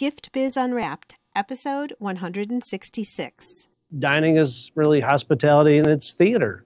Gift Biz Unwrapped, episode 166. Dining is really hospitality and it's theater.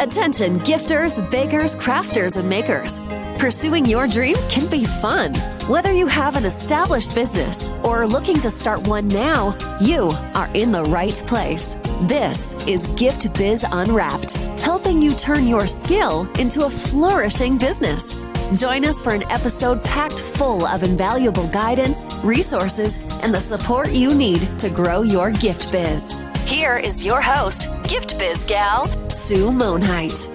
Attention, gifters, bakers, crafters, and makers. Pursuing your dream can be fun. Whether you have an established business or are looking to start one now, you are in the right place. This is Gift Biz Unwrapped, helping you turn your skill into a flourishing business. Join us for an episode packed full of invaluable guidance, resources, and the support you need to grow your gift biz. Here is your host, Gift Biz gal, Sue Monheit.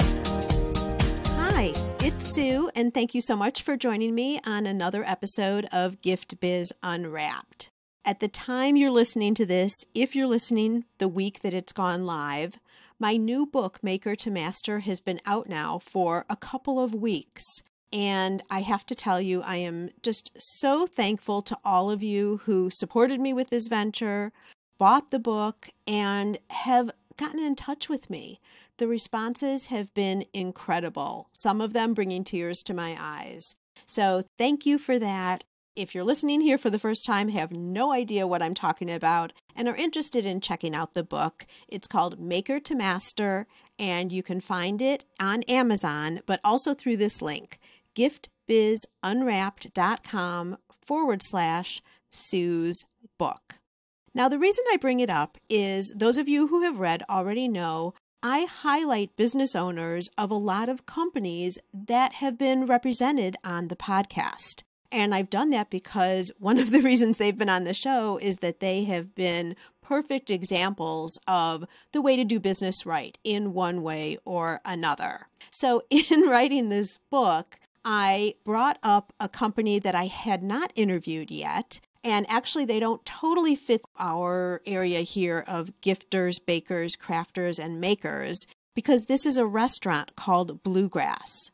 Hi, it's Sue, and thank you so much for joining me on another episode of Gift Biz Unwrapped. At the time you're listening to this, if you're listening the week that it's gone live, my new book, Maker to Master, has been out now for a couple of weeks. And I have to tell you, I am just so thankful to all of you who supported me with this venture, bought the book, and have gotten in touch with me. The responses have been incredible, some of them bringing tears to my eyes. So, thank you for that. If you're listening here for the first time, have no idea what I'm talking about, and are interested in checking out the book, it's called Maker to Master, and you can find it on Amazon, but also through this link giftbizunwrapped.com forward slash Sue's book. Now, the reason I bring it up is those of you who have read already know I highlight business owners of a lot of companies that have been represented on the podcast. And I've done that because one of the reasons they've been on the show is that they have been perfect examples of the way to do business right in one way or another. So, in writing this book, I brought up a company that I had not interviewed yet. And actually, they don't totally fit our area here of gifters, bakers, crafters, and makers because this is a restaurant called Bluegrass.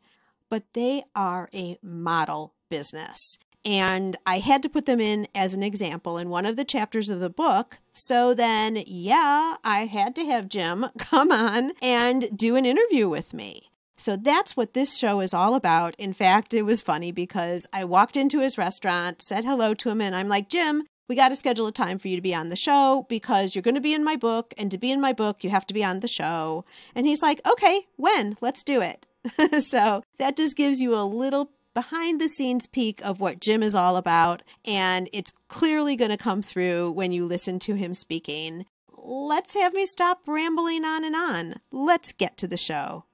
But they are a model business. And I had to put them in as an example in one of the chapters of the book. So then, yeah, I had to have Jim come on and do an interview with me. So that's what this show is all about. In fact, it was funny because I walked into his restaurant, said hello to him, and I'm like, Jim, we got to schedule a time for you to be on the show because you're going to be in my book. And to be in my book, you have to be on the show. And he's like, okay, when? Let's do it. so that just gives you a little behind the scenes peek of what Jim is all about. And it's clearly going to come through when you listen to him speaking. Let's have me stop rambling on and on. Let's get to the show.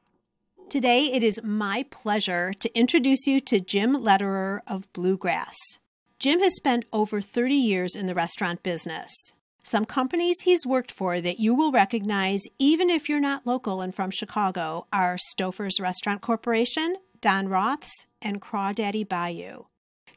Today, it is my pleasure to introduce you to Jim Lederer of Bluegrass. Jim has spent over 30 years in the restaurant business. Some companies he's worked for that you will recognize even if you're not local and from Chicago are Stouffer's Restaurant Corporation, Don Roth's, and Crawdaddy Bayou.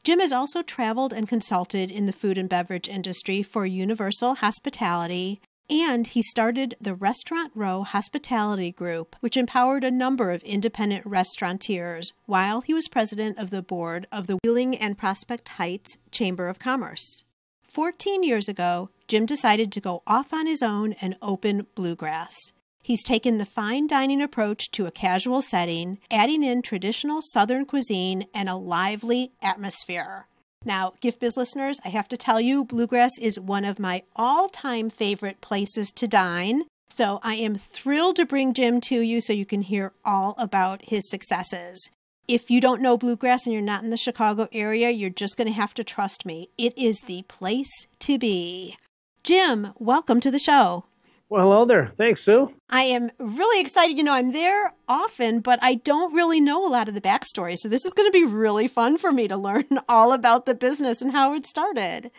Jim has also traveled and consulted in the food and beverage industry for Universal Hospitality, and he started the Restaurant Row Hospitality Group, which empowered a number of independent restaurateurs while he was president of the board of the Wheeling and Prospect Heights Chamber of Commerce. Fourteen years ago, Jim decided to go off on his own and open Bluegrass. He's taken the fine dining approach to a casual setting, adding in traditional Southern cuisine and a lively atmosphere. Now, Gift Biz listeners, I have to tell you, Bluegrass is one of my all time favorite places to dine. So I am thrilled to bring Jim to you so you can hear all about his successes. If you don't know Bluegrass and you're not in the Chicago area, you're just going to have to trust me. It is the place to be. Jim, welcome to the show. Well, hello there. Thanks, Sue. I am really excited. You know, I'm there often, but I don't really know a lot of the backstory. So this is going to be really fun for me to learn all about the business and how it started.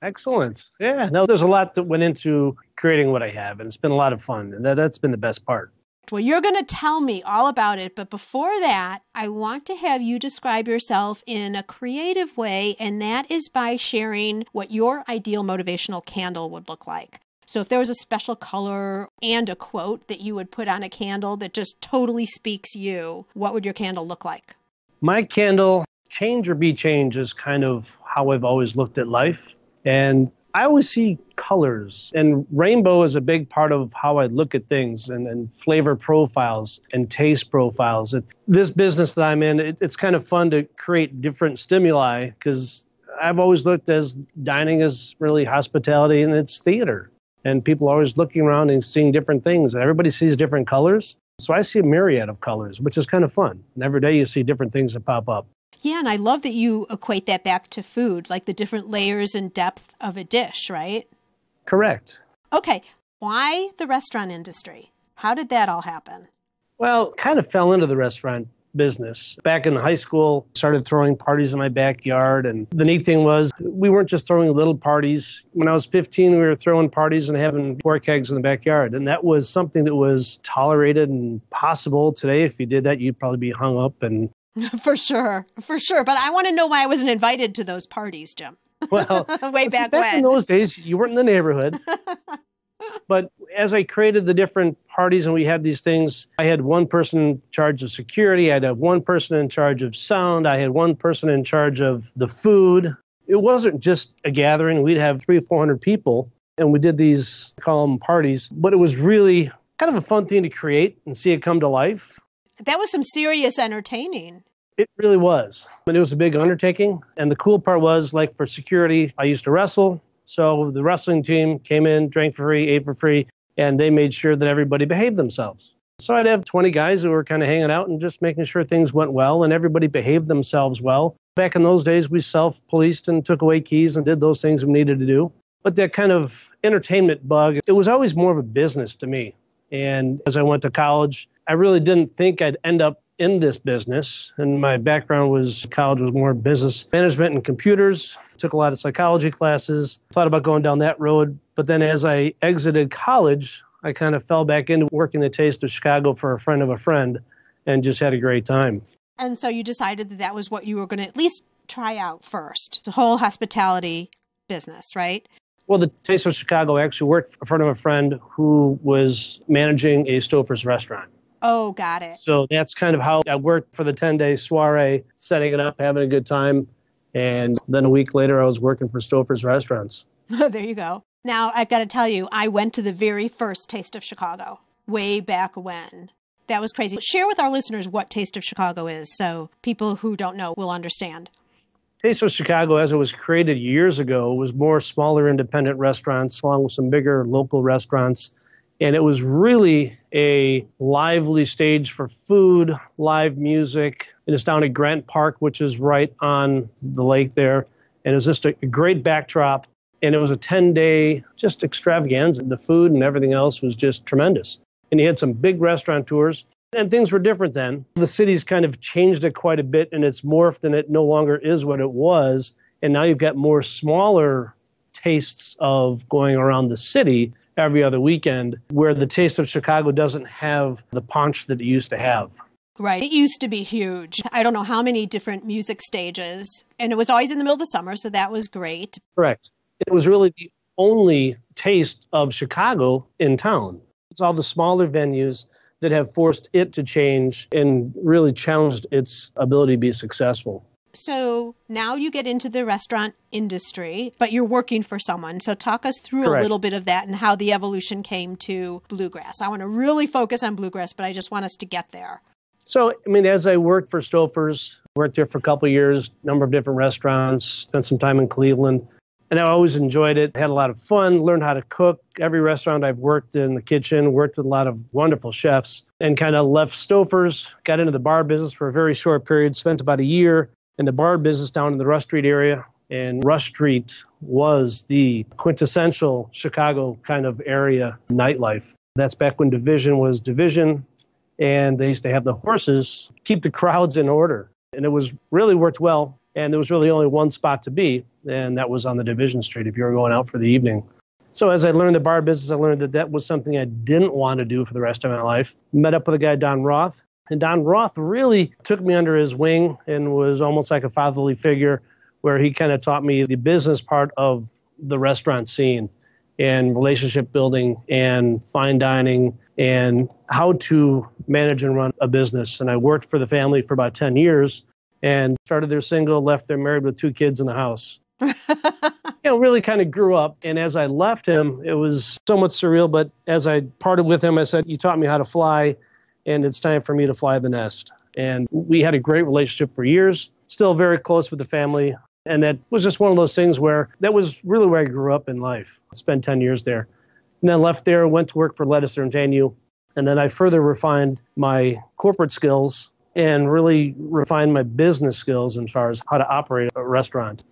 Excellent. Yeah, no, there's a lot that went into creating what I have, and it's been a lot of fun. And that, that's been the best part. Well, you're going to tell me all about it. But before that, I want to have you describe yourself in a creative way, and that is by sharing what your ideal motivational candle would look like. So if there was a special color and a quote that you would put on a candle that just totally speaks you, what would your candle look like? My candle, change or be change, is kind of how I've always looked at life. And I always see colors, and rainbow is a big part of how I look at things and, and flavor profiles and taste profiles. It, this business that I'm in, it, it's kind of fun to create different stimuli because I've always looked as dining as really hospitality and it's theater. And people are always looking around and seeing different things. Everybody sees different colors. So I see a myriad of colors, which is kind of fun. And every day you see different things that pop up. Yeah, and I love that you equate that back to food, like the different layers and depth of a dish, right? Correct. Okay, why the restaurant industry? How did that all happen? Well, kind of fell into the restaurant business. Back in high school, started throwing parties in my backyard. And the neat thing was, we weren't just throwing little parties. When I was 15, we were throwing parties and having pork kegs in the backyard. And that was something that was tolerated and possible. Today, if you did that, you'd probably be hung up and for sure, for sure. But I want to know why I wasn't invited to those parties, Jim. Well, way back, back when. in those days, you weren't in the neighborhood. but as I created the different parties and we had these things, I had one person in charge of security, I had one person in charge of sound, I had one person in charge of the food. It wasn't just a gathering, we'd have three or 400 people, and we did these, call them parties, but it was really kind of a fun thing to create and see it come to life. That was some serious entertaining. It really was. And it was a big undertaking. And the cool part was, like for security, I used to wrestle. So the wrestling team came in, drank for free, ate for free, and they made sure that everybody behaved themselves. So I'd have 20 guys who were kind of hanging out and just making sure things went well and everybody behaved themselves well. Back in those days, we self policed and took away keys and did those things we needed to do. But that kind of entertainment bug, it was always more of a business to me. And as I went to college, I really didn't think I'd end up in this business. And my background was college was more business management and computers. Took a lot of psychology classes, thought about going down that road. But then as I exited college, I kind of fell back into working the taste of Chicago for a friend of a friend and just had a great time. And so you decided that that was what you were going to at least try out first the whole hospitality business, right? Well, the Taste of Chicago actually worked in front of a friend who was managing a Stouffer's restaurant. Oh, got it. So that's kind of how I worked for the 10 day soiree, setting it up, having a good time. And then a week later, I was working for Stouffer's Restaurants. there you go. Now, I've got to tell you, I went to the very first Taste of Chicago way back when. That was crazy. Share with our listeners what Taste of Chicago is so people who don't know will understand. Taste of Chicago, as it was created years ago, was more smaller independent restaurants along with some bigger local restaurants. And it was really a lively stage for food, live music. And it's down at Grant Park, which is right on the lake there. And it was just a great backdrop. And it was a 10 day just extravaganza. The food and everything else was just tremendous. And he had some big restaurant tours. And things were different then. The city's kind of changed it quite a bit and it's morphed and it no longer is what it was. And now you've got more smaller tastes of going around the city every other weekend, where the taste of Chicago doesn't have the punch that it used to have. Right. It used to be huge. I don't know how many different music stages. And it was always in the middle of the summer, so that was great. Correct. It was really the only taste of Chicago in town. It's all the smaller venues that have forced it to change and really challenged its ability to be successful. So now you get into the restaurant industry, but you're working for someone. So talk us through Correct. a little bit of that and how the evolution came to bluegrass. I want to really focus on bluegrass, but I just want us to get there. So, I mean, as I worked for Stouffer's, worked there for a couple of years, number of different restaurants, spent some time in Cleveland, and I always enjoyed it. Had a lot of fun, learned how to cook. Every restaurant I've worked in the kitchen, worked with a lot of wonderful chefs, and kind of left Stouffer's, got into the bar business for a very short period, spent about a year in the bar business down in the Rush Street area. And Rush Street was the quintessential Chicago kind of area nightlife. That's back when Division was Division, and they used to have the horses keep the crowds in order. And it was really worked well. And there was really only one spot to be, and that was on the Division Street if you were going out for the evening. So as I learned the bar business, I learned that that was something I didn't want to do for the rest of my life. Met up with a guy, Don Roth, and Don Roth really took me under his wing and was almost like a fatherly figure where he kind of taught me the business part of the restaurant scene and relationship building and fine dining and how to manage and run a business. And I worked for the family for about 10 years and started their single, left their married with two kids in the house. you know, really kind of grew up. And as I left him, it was somewhat surreal. But as I parted with him, I said, You taught me how to fly, and it's time for me to fly the nest. And we had a great relationship for years, still very close with the family. And that was just one of those things where that was really where I grew up in life. I spent 10 years there. And then left there, went to work for Lettuce and Daniel. And then I further refined my corporate skills and really refined my business skills as far as how to operate a restaurant.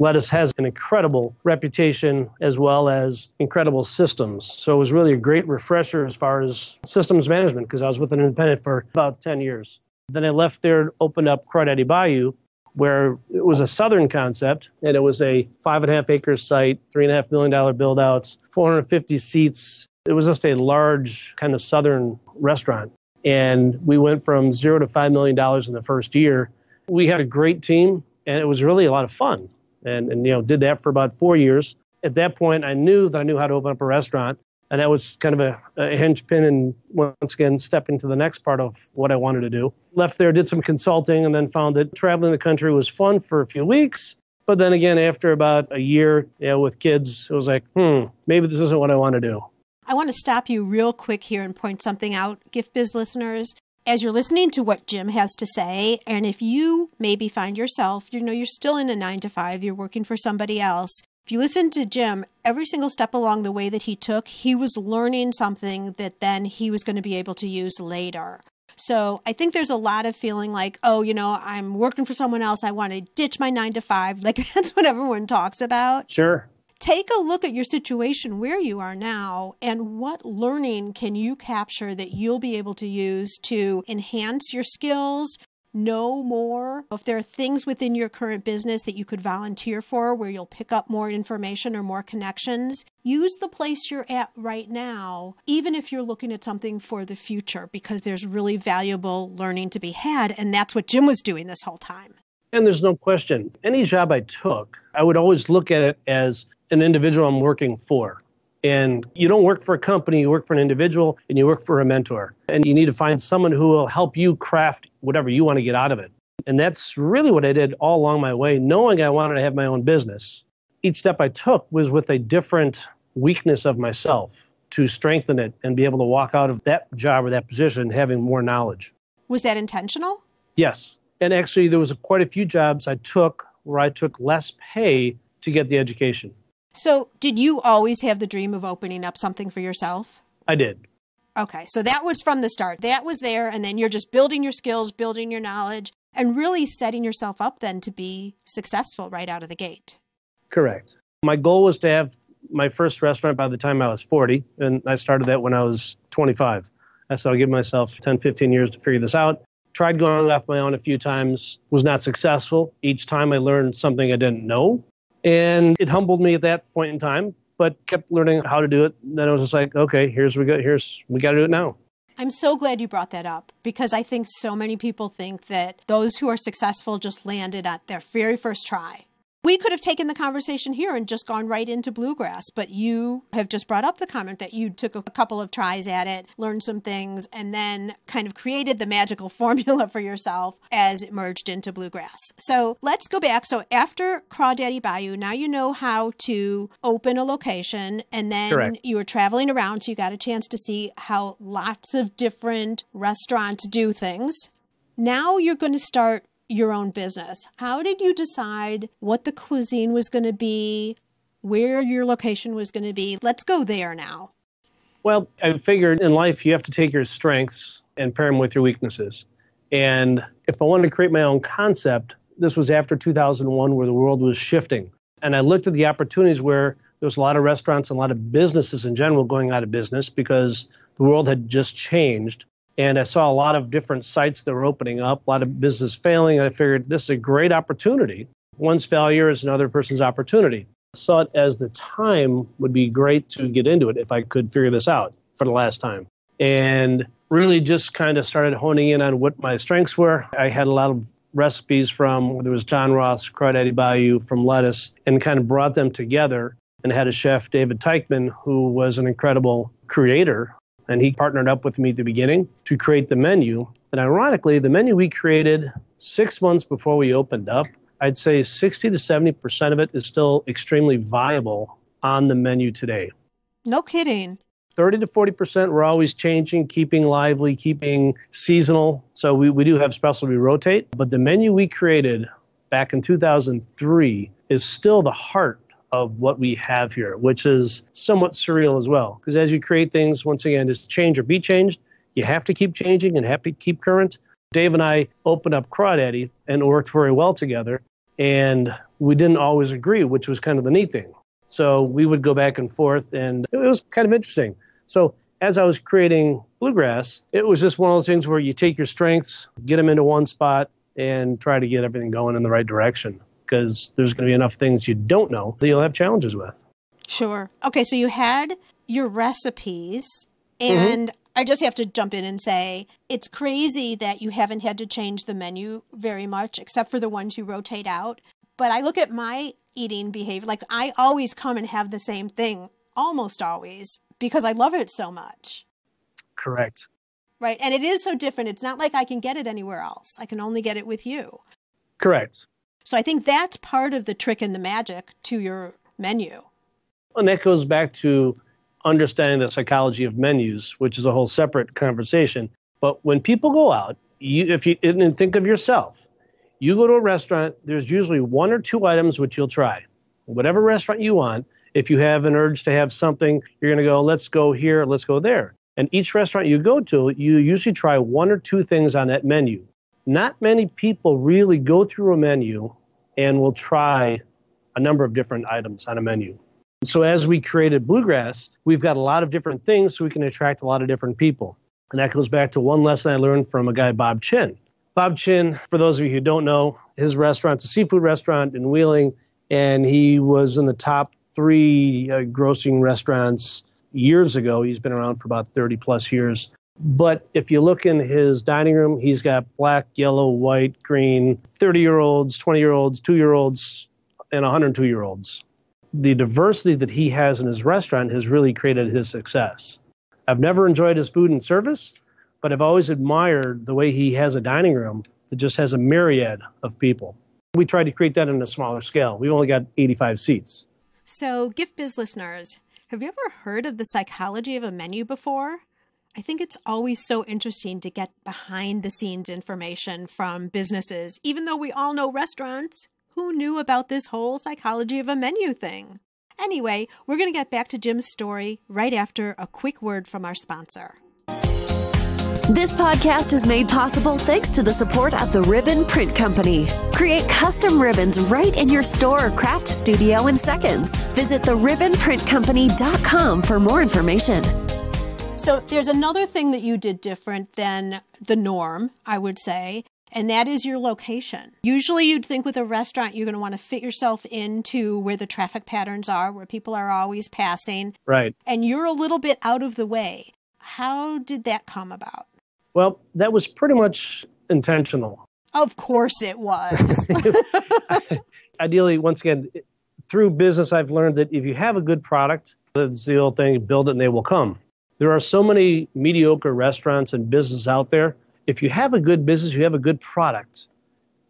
Lettuce has an incredible reputation as well as incredible systems. So it was really a great refresher as far as systems management because I was with an independent for about 10 years. Then I left there, and opened up Crawdaddy Bayou, where it was a southern concept and it was a five and a half acre site, three and a half million dollar build outs, 450 seats. It was just a large kind of southern restaurant. And we went from zero to $5 million in the first year. We had a great team and it was really a lot of fun. And, and you know, did that for about four years. At that point, I knew that I knew how to open up a restaurant and that was kind of a, a hinge pin and once again stepping to the next part of what i wanted to do. Left there did some consulting and then found that traveling the country was fun for a few weeks. But then again after about a year you know, with kids it was like hmm maybe this isn't what i want to do. I want to stop you real quick here and point something out gift biz listeners as you're listening to what Jim has to say, and if you maybe find yourself, you know, you're still in a nine to five, you're working for somebody else, if you listen to Jim, every single step along the way that he took, he was learning something that then he was going to be able to use later. So I think there's a lot of feeling like, oh, you know, I'm working for someone else. I want to ditch my nine to five. Like that's what everyone talks about. Sure. Take a look at your situation where you are now and what learning can you capture that you'll be able to use to enhance your skills, know more. If there are things within your current business that you could volunteer for where you'll pick up more information or more connections, use the place you're at right now, even if you're looking at something for the future, because there's really valuable learning to be had. And that's what Jim was doing this whole time. And there's no question. Any job I took, I would always look at it as an individual I'm working for. And you don't work for a company, you work for an individual and you work for a mentor. And you need to find someone who will help you craft whatever you want to get out of it. And that's really what I did all along my way, knowing I wanted to have my own business. Each step I took was with a different weakness of myself to strengthen it and be able to walk out of that job or that position having more knowledge. Was that intentional? Yes. And actually, there was quite a few jobs I took where I took less pay to get the education. So, did you always have the dream of opening up something for yourself? I did. Okay, so that was from the start. That was there, and then you're just building your skills, building your knowledge, and really setting yourself up then to be successful right out of the gate. Correct. My goal was to have my first restaurant by the time I was 40, and I started that when I was 25. I said I'll give myself 10, 15 years to figure this out. Tried going off my own a few times, was not successful. Each time I learned something I didn't know. And it humbled me at that point in time, but kept learning how to do it. Then I was just like, okay, here's we go. Here's we got to do it now. I'm so glad you brought that up because I think so many people think that those who are successful just landed at their very first try. We could have taken the conversation here and just gone right into bluegrass, but you have just brought up the comment that you took a couple of tries at it, learned some things, and then kind of created the magical formula for yourself as it merged into bluegrass. So let's go back. So after Crawdaddy Bayou, now you know how to open a location, and then Correct. you were traveling around, so you got a chance to see how lots of different restaurants do things. Now you're going to start your own business. How did you decide what the cuisine was going to be, where your location was going to be? Let's go there now. Well, I figured in life you have to take your strengths and pair them with your weaknesses. And if I wanted to create my own concept, this was after 2001 where the world was shifting. And I looked at the opportunities where there was a lot of restaurants and a lot of businesses in general going out of business because the world had just changed. And I saw a lot of different sites that were opening up, a lot of business failing. I figured this is a great opportunity. One's failure is another person's opportunity. I saw it as the time would be great to get into it if I could figure this out for the last time. And really just kind of started honing in on what my strengths were. I had a lot of recipes from, there was Don Roth's, Crawdaddy Bayou, from Lettuce, and kind of brought them together and had a chef, David Teichman, who was an incredible creator and he partnered up with me at the beginning to create the menu. And ironically, the menu we created six months before we opened up, I'd say 60 to 70% of it is still extremely viable on the menu today. No kidding. 30 to 40% we're always changing, keeping lively, keeping seasonal. So we, we do have specialty rotate. But the menu we created back in 2003 is still the heart of what we have here, which is somewhat surreal as well. Because as you create things, once again, is change or be changed. You have to keep changing and have to keep current. Dave and I opened up Crawdaddy and worked very well together. And we didn't always agree, which was kind of the neat thing. So we would go back and forth, and it was kind of interesting. So as I was creating Bluegrass, it was just one of those things where you take your strengths, get them into one spot, and try to get everything going in the right direction because there's going to be enough things you don't know that you'll have challenges with. Sure. Okay, so you had your recipes, and mm-hmm. I just have to jump in and say it's crazy that you haven't had to change the menu very much, except for the ones you rotate out. But I look at my eating behavior, like I always come and have the same thing, almost always, because I love it so much. Correct. Right. And it is so different. It's not like I can get it anywhere else. I can only get it with you. Correct. So I think that's part of the trick and the magic to your menu. And that goes back to understanding the psychology of menus, which is a whole separate conversation. But when people go out, you if you and think of yourself, you go to a restaurant, there's usually one or two items which you'll try. Whatever restaurant you want, if you have an urge to have something, you're going to go, let's go here, let's go there. And each restaurant you go to, you usually try one or two things on that menu. Not many people really go through a menu and we'll try a number of different items on a menu. So as we created Bluegrass, we've got a lot of different things so we can attract a lot of different people. And that goes back to one lesson I learned from a guy, Bob Chinn. Bob Chinn, for those of you who don't know, his restaurant's a seafood restaurant in Wheeling, and he was in the top three uh, grossing restaurants years ago. He's been around for about 30 plus years. But if you look in his dining room, he's got black, yellow, white, green, 30 year olds, 20 year olds, two year olds, and 102 year olds. The diversity that he has in his restaurant has really created his success. I've never enjoyed his food and service, but I've always admired the way he has a dining room that just has a myriad of people. We tried to create that in a smaller scale. We've only got 85 seats. So, Gift Biz listeners, have you ever heard of the psychology of a menu before? I think it's always so interesting to get behind the scenes information from businesses, even though we all know restaurants. Who knew about this whole psychology of a menu thing? Anyway, we're going to get back to Jim's story right after a quick word from our sponsor. This podcast is made possible thanks to the support of the Ribbon Print Company. Create custom ribbons right in your store or craft studio in seconds. Visit theribbonprintcompany.com for more information. So, there's another thing that you did different than the norm, I would say, and that is your location. Usually, you'd think with a restaurant, you're going to want to fit yourself into where the traffic patterns are, where people are always passing. Right. And you're a little bit out of the way. How did that come about? Well, that was pretty much intentional. Of course it was. Ideally, once again, through business, I've learned that if you have a good product, that's the old thing build it and they will come. There are so many mediocre restaurants and businesses out there. If you have a good business, you have a good product,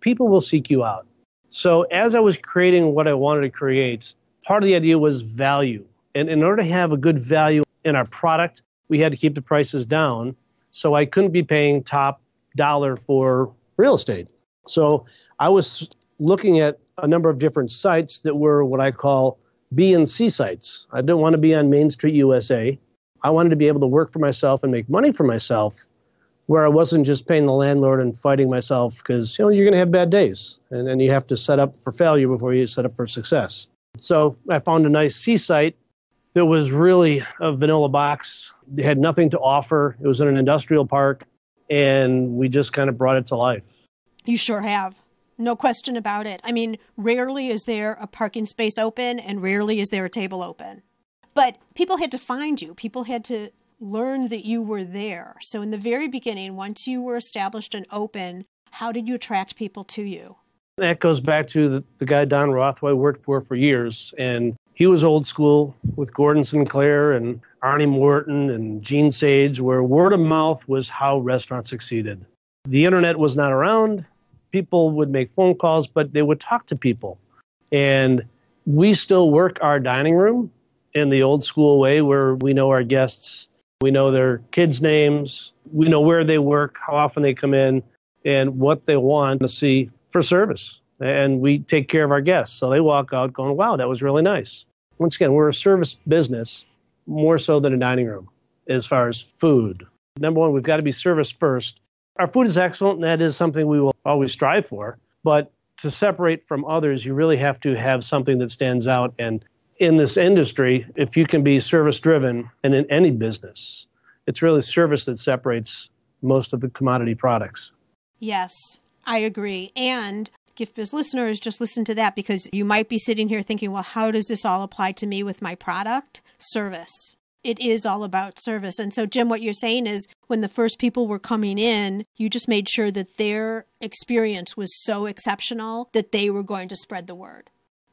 people will seek you out. So, as I was creating what I wanted to create, part of the idea was value. And in order to have a good value in our product, we had to keep the prices down so I couldn't be paying top dollar for real estate. So I was looking at a number of different sites that were what I call B and C sites. I didn't want to be on Main Street USA. I wanted to be able to work for myself and make money for myself where I wasn't just paying the landlord and fighting myself because you know you're going to have bad days and, and you have to set up for failure before you set up for success. So I found a nice C site that was really a vanilla box. It had nothing to offer. It was in an industrial park, and we just kind of brought it to life. You sure have. No question about it. I mean, rarely is there a parking space open, and rarely is there a table open. But people had to find you, people had to learn that you were there. So, in the very beginning, once you were established and open, how did you attract people to you? That goes back to the, the guy Don Roth, I worked for for years. And he was old school with Gordon Sinclair and Arnie Morton and Gene Sage, where word of mouth was how restaurants succeeded. The internet was not around. People would make phone calls, but they would talk to people. And we still work our dining room in the old school way where we know our guests, we know their kids' names, we know where they work, how often they come in, and what they want to see for service. and we take care of our guests. So they walk out going, wow, that was really nice. Once again, we're a service business more so than a dining room as far as food. Number one, we've got to be service first. Our food is excellent, and that is something we will always strive for. But to separate from others, you really have to have something that stands out. And in this industry, if you can be service driven and in any business, it's really service that separates most of the commodity products. Yes, I agree. And Gift Biz listeners, just listen to that because you might be sitting here thinking, well, how does this all apply to me with my product? Service. It is all about service. And so, Jim, what you're saying is when the first people were coming in, you just made sure that their experience was so exceptional that they were going to spread the word.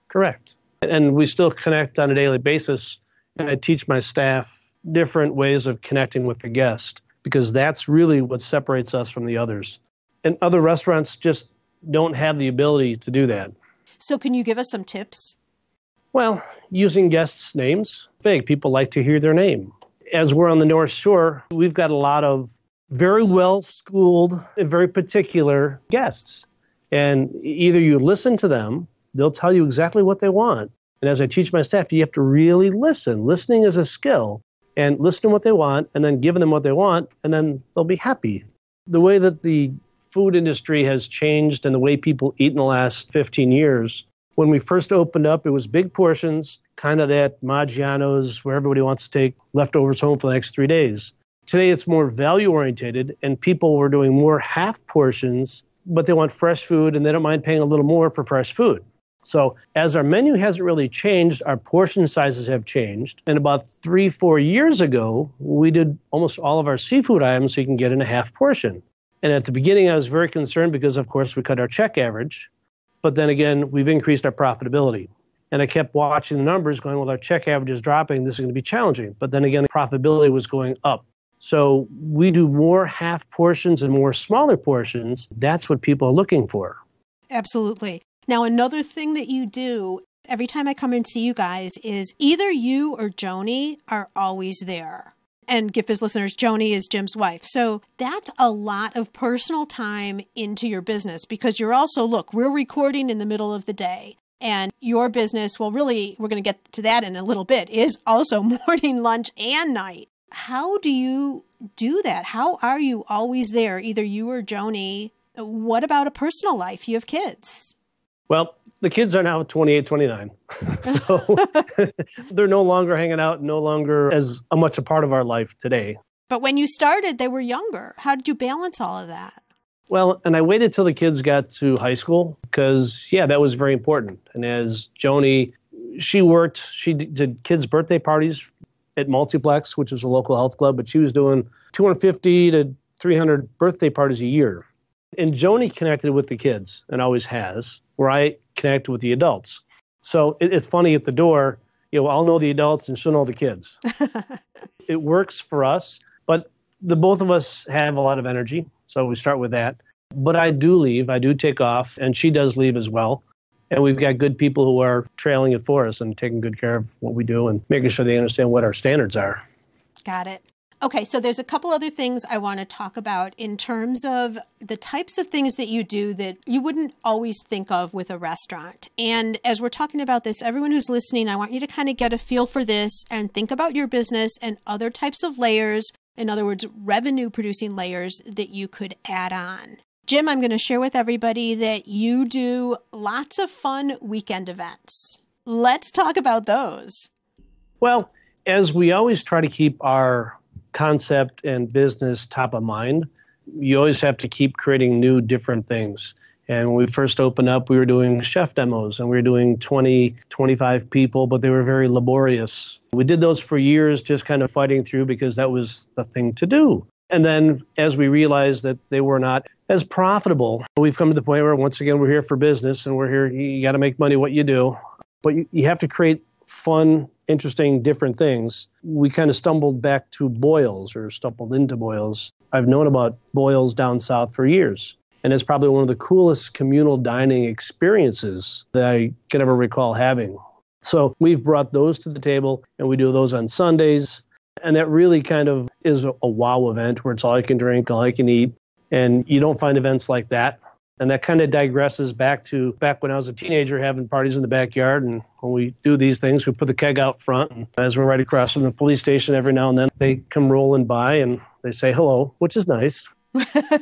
Correct. And we still connect on a daily basis. And I teach my staff different ways of connecting with the guest because that's really what separates us from the others. And other restaurants just don't have the ability to do that. So, can you give us some tips? Well, using guests' names, big. People like to hear their name. As we're on the North Shore, we've got a lot of very well schooled and very particular guests. And either you listen to them, they'll tell you exactly what they want. And as I teach my staff, you have to really listen. Listening is a skill. And listen to what they want, and then give them what they want, and then they'll be happy. The way that the food industry has changed and the way people eat in the last 15 years. When we first opened up, it was big portions, kind of that Maggiano's where everybody wants to take leftovers home for the next three days. Today, it's more value orientated, and people were doing more half portions, but they want fresh food and they don't mind paying a little more for fresh food. So, as our menu hasn't really changed, our portion sizes have changed. And about three, four years ago, we did almost all of our seafood items so you can get in a half portion. And at the beginning, I was very concerned because, of course, we cut our check average. But then again, we've increased our profitability. And I kept watching the numbers going, well, our check average is dropping. This is going to be challenging. But then again, profitability was going up. So we do more half portions and more smaller portions. That's what people are looking for. Absolutely. Now, another thing that you do every time I come and see you guys is either you or Joni are always there and Gift Biz listeners, Joni is Jim's wife. So that's a lot of personal time into your business because you're also, look, we're recording in the middle of the day. And your business, well, really, we're going to get to that in a little bit, is also morning, lunch, and night. How do you do that? How are you always there, either you or Joni? What about a personal life? You have kids. Well, the kids are now 28, 29. so they're no longer hanging out, no longer as much a part of our life today. But when you started, they were younger. How did you balance all of that? Well, and I waited till the kids got to high school because, yeah, that was very important. And as Joni, she worked, she did kids' birthday parties at Multiplex, which was a local health club, but she was doing 250 to 300 birthday parties a year. And Joni connected with the kids and always has, where I connect with the adults. So it, it's funny at the door, you know, I'll know the adults and she'll know the kids. it works for us, but the both of us have a lot of energy. So we start with that. But I do leave, I do take off, and she does leave as well. And we've got good people who are trailing it for us and taking good care of what we do and making sure they understand what our standards are. Got it. Okay, so there's a couple other things I want to talk about in terms of the types of things that you do that you wouldn't always think of with a restaurant. And as we're talking about this, everyone who's listening, I want you to kind of get a feel for this and think about your business and other types of layers, in other words, revenue producing layers that you could add on. Jim, I'm going to share with everybody that you do lots of fun weekend events. Let's talk about those. Well, as we always try to keep our concept and business top of mind, you always have to keep creating new, different things. And when we first opened up, we were doing chef demos and we were doing 20, 25 people, but they were very laborious. We did those for years, just kind of fighting through because that was the thing to do. And then as we realized that they were not as profitable, we've come to the point where once again, we're here for business and we're here, you got to make money what you do. But you, you have to create fun, interesting, different things. We kind of stumbled back to boils or stumbled into boils. I've known about boils down south for years. And it's probably one of the coolest communal dining experiences that I can ever recall having. So we've brought those to the table and we do those on Sundays. And that really kind of is a, wow event where it's all you can drink, all you can eat. And you don't find events like that And that kind of digresses back to back when I was a teenager having parties in the backyard. And when we do these things, we put the keg out front. And as we're right across from the police station, every now and then they come rolling by and they say hello, which is nice.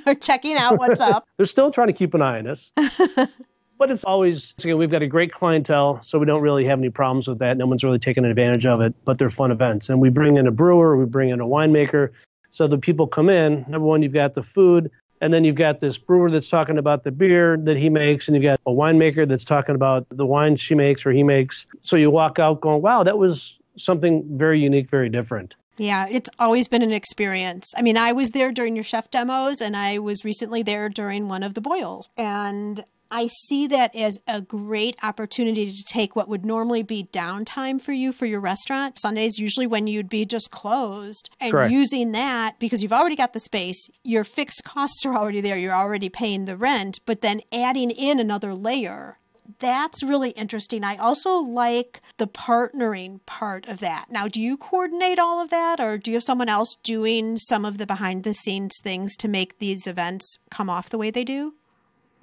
They're Checking out what's up. They're still trying to keep an eye on us. but it's always, again, we've got a great clientele, so we don't really have any problems with that. No one's really taking advantage of it, but they're fun events. And we bring in a brewer, we bring in a winemaker. So the people come in, number one, you've got the food, and then you've got this brewer that's talking about the beer that he makes, and you've got a winemaker that's talking about the wine she makes or he makes. So you walk out going, wow, that was something very unique, very different. Yeah, it's always been an experience. I mean, I was there during your chef demos, and I was recently there during one of the boils. And I see that as a great opportunity to take what would normally be downtime for you for your restaurant. Sundays, usually when you'd be just closed, and Correct. using that because you've already got the space, your fixed costs are already there, you're already paying the rent, but then adding in another layer. That's really interesting. I also like the partnering part of that. Now, do you coordinate all of that, or do you have someone else doing some of the behind the scenes things to make these events come off the way they do?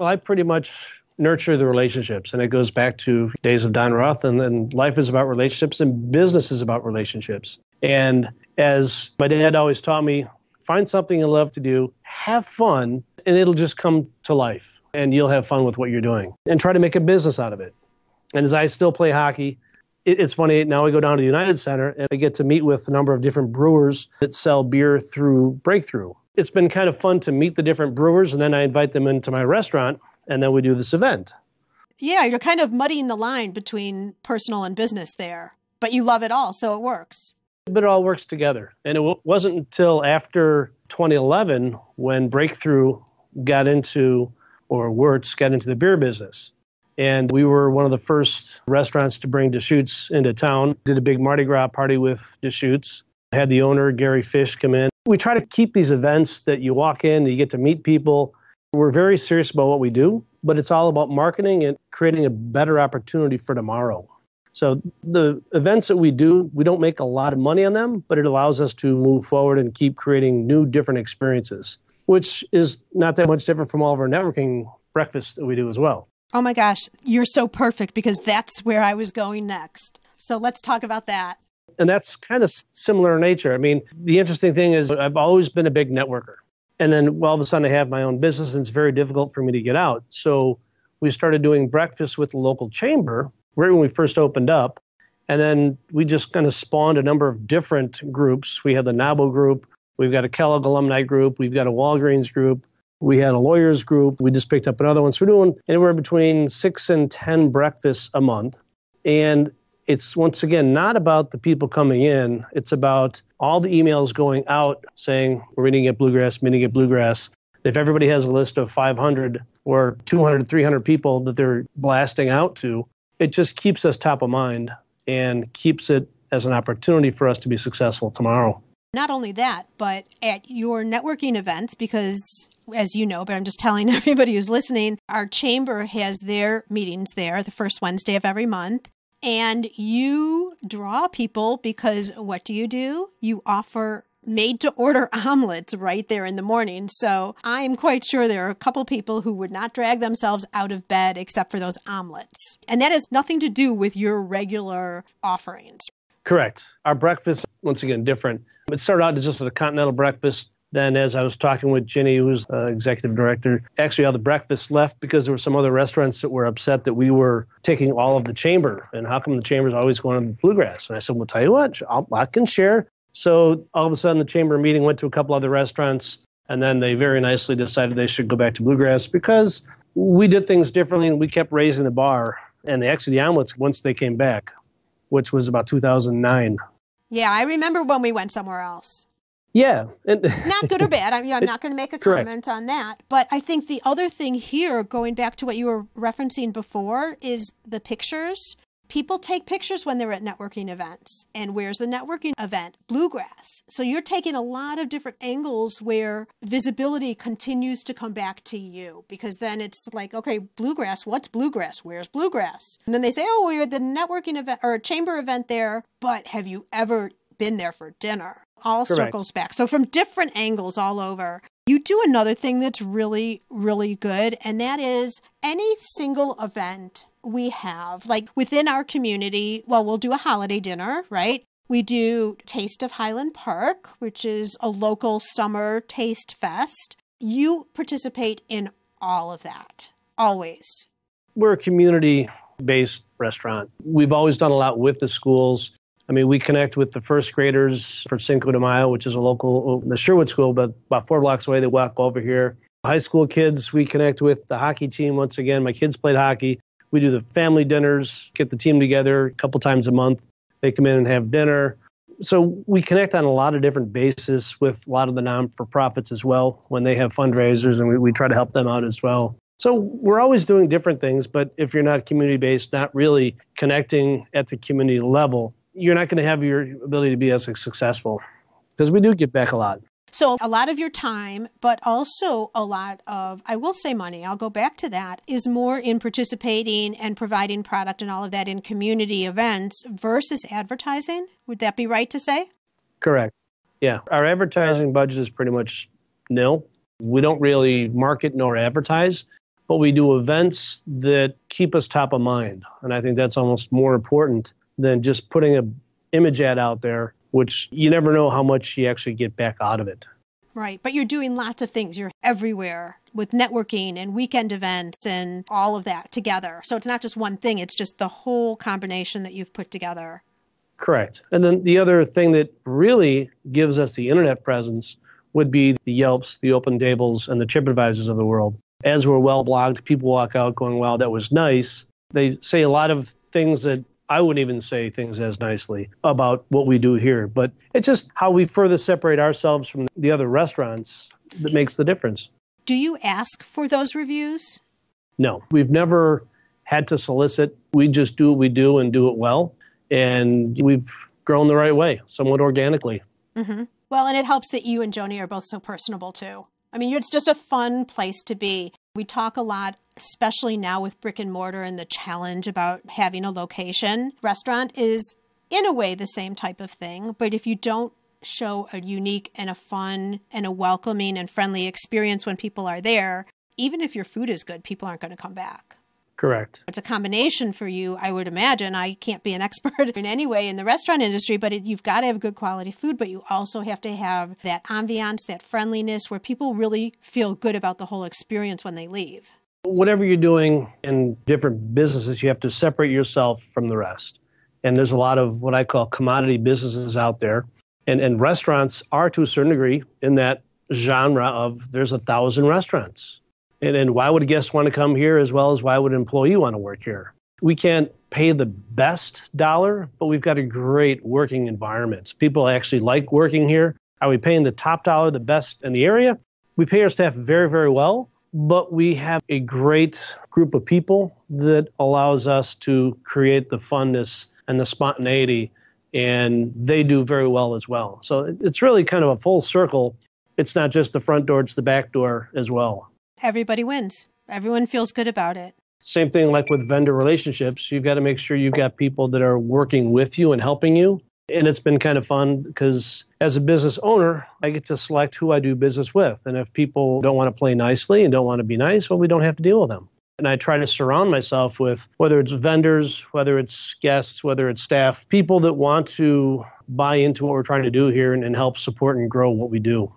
Well, I pretty much nurture the relationships, and it goes back to days of Don Roth, and, and life is about relationships, and business is about relationships. And as my dad always taught me, find something you love to do, have fun, and it'll just come to life, and you'll have fun with what you're doing, and try to make a business out of it. And as I still play hockey, it, it's funny now I go down to the United Center and I get to meet with a number of different brewers that sell beer through Breakthru it's been kind of fun to meet the different brewers and then I invite them into my restaurant and then we do this event. Yeah, you're kind of muddying the line between personal and business there, but you love it all, so it works. But it all works together. And it w- wasn't until after 2011 when Breakthru got into, or Wirtz got into the beer business. And we were one of the first restaurants to bring Deschutes into town. Did a big Mardi Gras party with Deschutes. Had the owner, Gary Fish, come in. We try to keep these events that you walk in, you get to meet people. We're very serious about what we do, but it's all about marketing and creating a better opportunity for tomorrow. So the events that we do, we don't make a lot of money on them, but it allows us to move forward and keep creating new, different experiences, which is not that much different from all of our networking breakfasts that we do as well. Oh my gosh, you're so perfect because that's where I was going next. So let's talk about that. And that's kind of similar in nature. I mean, the interesting thing is I've always been a big networker. And then well, all of a sudden I have my own business and it's very difficult for me to get out. So we started doing breakfast with the local chamber right when we first opened up. And then we just kind of spawned a number of different groups. We had the NABO group, we've got a Kellogg alumni group, we've got a Walgreens group, we had a lawyers group. We just picked up another one. So we're doing anywhere between six and 10 breakfasts a month. And it's once again not about the people coming in, it's about all the emails going out saying, we're meeting at Bluegrass, meeting at Bluegrass. If everybody has a list of 500 or 200, 300 people that they're blasting out to, it just keeps us top of mind and keeps it as an opportunity for us to be successful tomorrow. Not only that, but at your networking events, because as you know, but I'm just telling everybody who's listening, our chamber has their meetings there the first Wednesday of every month. And you draw people because what do you do? You offer made to order omelets right there in the morning. So I am quite sure there are a couple people who would not drag themselves out of bed except for those omelets. And that has nothing to do with your regular offerings. Correct. Our breakfast, once again, different. It started out as just a continental breakfast. Then, as I was talking with Ginny, who's executive director, actually all the breakfasts left because there were some other restaurants that were upset that we were taking all of the chamber. And how come the chamber's always going to bluegrass? And I said, well, tell you what, I'll, I can share. So all of a sudden, the chamber meeting went to a couple other restaurants, and then they very nicely decided they should go back to bluegrass because we did things differently and we kept raising the bar. And they actually, the omelets, once they came back, which was about 2009. Yeah, I remember when we went somewhere else. Yeah. And not good or bad. I mean, I'm not going to make a Correct. comment on that. But I think the other thing here, going back to what you were referencing before, is the pictures. People take pictures when they're at networking events. And where's the networking event? Bluegrass. So you're taking a lot of different angles where visibility continues to come back to you because then it's like, okay, bluegrass, what's bluegrass? Where's bluegrass? And then they say, oh, we're at the networking event or a chamber event there, but have you ever been there for dinner? All Correct. circles back. So from different angles all over. You do another thing that's really, really good, and that is any single event we have, like within our community, well, we'll do a holiday dinner, right? We do Taste of Highland Park, which is a local summer taste fest. You participate in all of that, always. We're a community based restaurant. We've always done a lot with the schools. I mean, we connect with the first graders for Cinco de Mayo, which is a local, the Sherwood School, but about four blocks away. They walk over here. High school kids, we connect with the hockey team once again. My kids played hockey. We do the family dinners, get the team together a couple times a month. They come in and have dinner. So we connect on a lot of different bases with a lot of the non for profits as well when they have fundraisers, and we, we try to help them out as well. So we're always doing different things, but if you're not community based, not really connecting at the community level, you're not going to have your ability to be as successful because we do give back a lot. So, a lot of your time, but also a lot of, I will say money, I'll go back to that, is more in participating and providing product and all of that in community events versus advertising. Would that be right to say? Correct. Yeah. Our advertising budget is pretty much nil. We don't really market nor advertise, but we do events that keep us top of mind. And I think that's almost more important than just putting a image ad out there, which you never know how much you actually get back out of it. Right. But you're doing lots of things. You're everywhere with networking and weekend events and all of that together. So it's not just one thing, it's just the whole combination that you've put together. Correct. And then the other thing that really gives us the internet presence would be the Yelps, the Open Tables, and the TripAdvisors of the world. As we're well blogged, people walk out going, wow, that was nice. They say a lot of things that I wouldn't even say things as nicely about what we do here, but it's just how we further separate ourselves from the other restaurants that makes the difference. Do you ask for those reviews? No, we've never had to solicit. We just do what we do and do it well. And we've grown the right way, somewhat organically. Mm-hmm. Well, and it helps that you and Joni are both so personable too. I mean, it's just a fun place to be. We talk a lot, especially now with brick and mortar and the challenge about having a location. Restaurant is, in a way, the same type of thing, but if you don't show a unique and a fun and a welcoming and friendly experience when people are there, even if your food is good, people aren't going to come back. Correct. It's a combination for you, I would imagine. I can't be an expert in any way in the restaurant industry, but it, you've got to have good quality food, but you also have to have that ambiance, that friendliness where people really feel good about the whole experience when they leave. Whatever you're doing in different businesses, you have to separate yourself from the rest. And there's a lot of what I call commodity businesses out there. And, and restaurants are to a certain degree in that genre of there's a thousand restaurants and, and why would guests want to come here as well as why would an employee want to work here? We can't pay the best dollar, but we've got a great working environment. People actually like working here. Are we paying the top dollar, the best in the area? We pay our staff very, very well, but we have a great group of people that allows us to create the funness and the spontaneity, and they do very well as well. So it's really kind of a full circle. It's not just the front door, it's the back door as well everybody wins. Everyone feels good about it. Same thing like with vendor relationships. You've got to make sure you've got people that are working with you and helping you. And it's been kind of fun because as a business owner, I get to select who I do business with. And if people don't want to play nicely and don't want to be nice, well, we don't have to deal with them. And I try to surround myself with whether it's vendors, whether it's guests, whether it's staff, people that want to buy into what we're trying to do here and, and help support and grow what we do.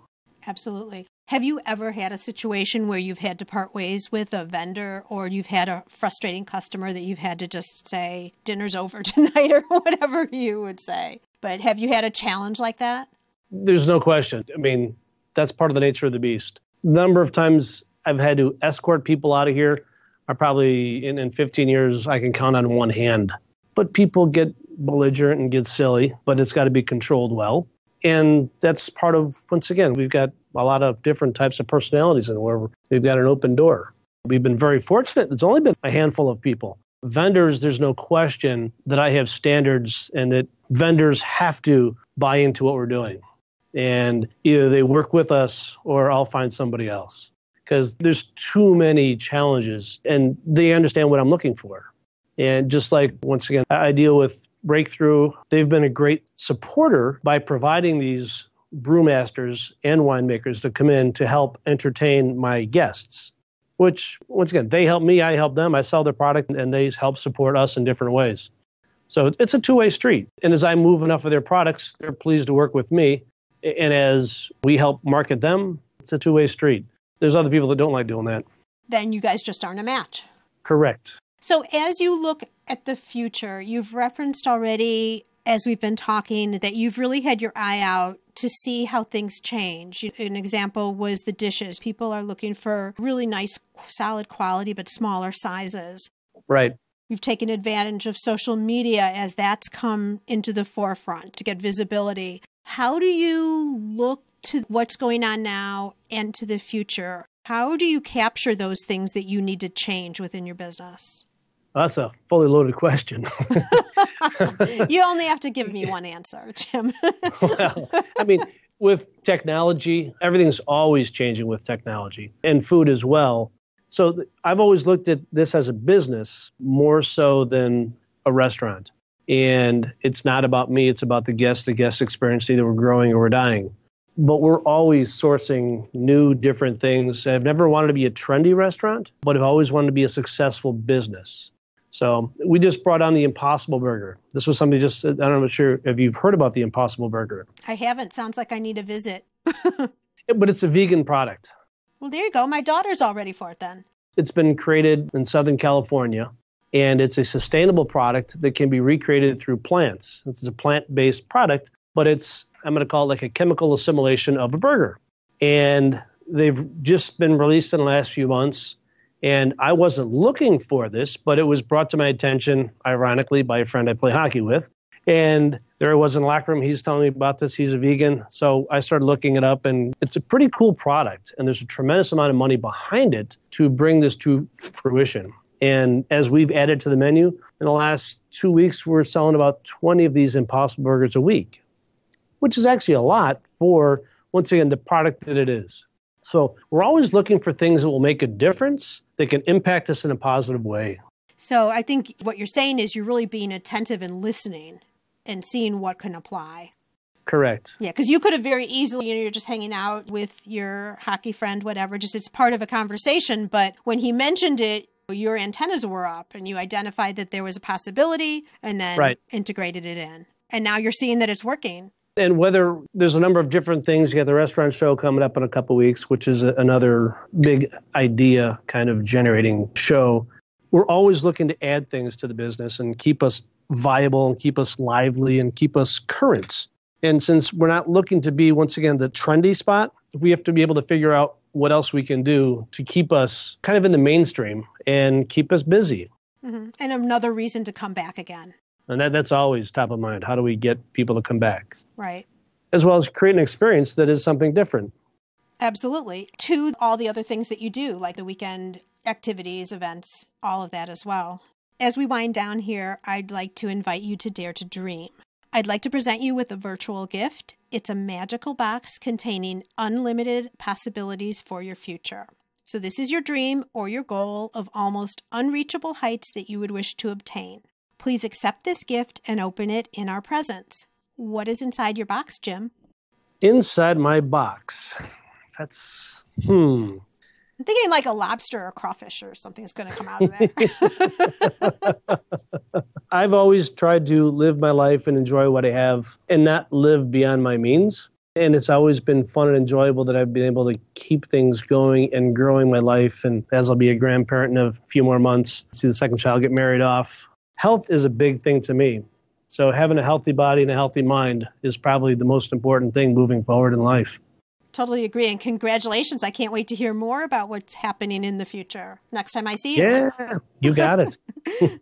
Absolutely. Have you ever had a situation where you've had to part ways with a vendor or you've had a frustrating customer that you've had to just say, dinner's over tonight or whatever you would say? But have you had a challenge like that? There's no question. I mean, that's part of the nature of the beast. The number of times I've had to escort people out of here are probably in, in 15 years, I can count on one hand. But people get belligerent and get silly, but it's got to be controlled well. And that's part of, once again, we've got a lot of different types of personalities and where we've got an open door. We've been very fortunate. It's only been a handful of people. Vendors, there's no question that I have standards and that vendors have to buy into what we're doing. And either they work with us or I'll find somebody else because there's too many challenges and they understand what I'm looking for. And just like, once again, I deal with Breakthru, they've been a great supporter by providing these brewmasters and winemakers to come in to help entertain my guests which once again they help me i help them. I sell their product and they help support us in different ways. So it's a two-way street. And as i move enough of their products they're pleased to work with me. And as we help market them it's a two-way street. There's other people that don't like doing that. Then you guys just aren't a match. Correct. So as you look at the future you've referenced already as we've been talking that you've really had your eye out to see how things change. An example was the dishes. People are looking for really nice, solid quality, but smaller sizes. Right. You've taken advantage of social media as that's come into the forefront to get visibility. How do you look to what's going on now and to the future? How do you capture those things that you need to change within your business? That's a fully loaded question. you only have to give me one answer, Jim. well, I mean, with technology, everything's always changing with technology and food as well. So I've always looked at this as a business more so than a restaurant. And it's not about me, it's about the guest, the guest experience. Either we're growing or we're dying. But we're always sourcing new, different things. I've never wanted to be a trendy restaurant, but I've always wanted to be a successful business. So we just brought on the Impossible Burger. This was something just I don't know sure if you've heard about the Impossible Burger. I haven't. Sounds like I need a visit. but it's a vegan product. Well, there you go. My daughter's all ready for it then. It's been created in Southern California, and it's a sustainable product that can be recreated through plants. This is a plant based product, but it's, I'm going to call it like a chemical assimilation of a burger. And they've just been released in the last few months and I wasn't looking for this, but it was brought to my attention, ironically, by a friend I play hockey with. And there I was in the locker room. He's telling me about this. He's a vegan. So I started looking it up, and it's a pretty cool product. And there's a tremendous amount of money behind it to bring this to fruition. And as we've added to the menu, in the last two weeks, we're selling about 20 of these Impossible Burgers a week, which is actually a lot for, once again, the product that it is. So we're always looking for things that will make a difference, that can impact us in a positive way. So I think what you're saying is you're really being attentive and listening and seeing what can apply. Correct. Yeah, because you could have very easily, you know, you're just hanging out with your hockey friend, whatever, just it's part of a conversation. But when he mentioned it, your antennas were up and you identified that there was a possibility and then right. integrated it in. And now you're seeing that it's working. And whether there's a number of different things, you got the restaurant show coming up in a couple weeks, which is a, another big idea kind of generating show. We're always looking to add things to the business and keep us viable and keep us lively and keep us current. And since we're not looking to be, once again, the trendy spot, we have to be able to figure out what else we can do to keep us kind of in the mainstream and keep us busy. Mm-hmm. And another reason to come back again. And that, that's always top of mind. How do we get people to come back? Right. As well as create an experience that is something different. Absolutely. To all the other things that you do, like the weekend activities, events, all of that as well. As we wind down here, I'd like to invite you to Dare to Dream. I'd like to present you with a virtual gift. It's a magical box containing unlimited possibilities for your future. So, this is your dream or your goal of almost unreachable heights that you would wish to obtain. Please accept this gift and open it in our presence. What is inside your box, Jim? Inside my box. That's, hmm. I'm thinking like a lobster or crawfish or something is going to come out of there. I've always tried to live my life and enjoy what I have and not live beyond my means. And it's always been fun and enjoyable that I've been able to keep things going and growing my life. And as I'll be a grandparent in a few more months, see the second child get married off, health is a big thing to me. So having a healthy body and a healthy mind is probably the most important thing moving forward in life. Totally agree. And congratulations. I can't wait to hear more about what's happening in the future next time I see you. Yeah, you got it.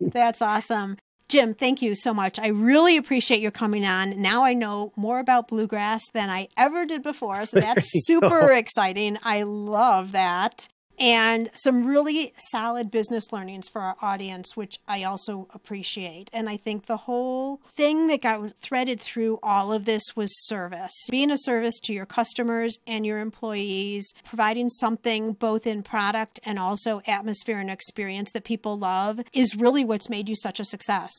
That's awesome. Jim, thank you so much. I really appreciate your coming on. Now I know more about bluegrass than I ever did before. So that's super go. exciting. I love that and some really solid business learnings for our audience, which I also appreciate. And I think the whole thing that got threaded through all of this was service. Being a service to your customers and your employees, providing something both in product and also atmosphere and experience that people love is really what's made you such a success.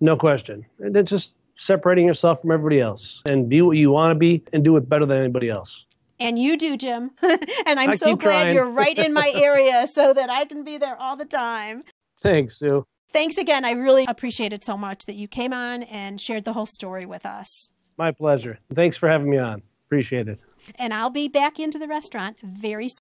No question. And it's just separating yourself from everybody else and be what you want to be and do it better than anybody else. And you do, Jim. and I'm I so glad trying. you're right in my area so that I can be there all the time. Thanks, Sue. Thanks again. I really appreciate it so much that you came on and shared the whole story with us. My pleasure. Thanks for having me on. Appreciate it. And I'll be back into the restaurant very soon.